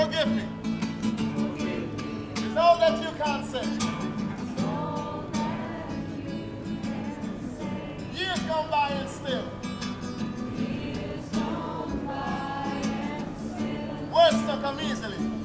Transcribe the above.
Forgive me. It's all that you can't say. Years gone by and still. Words don't come easily.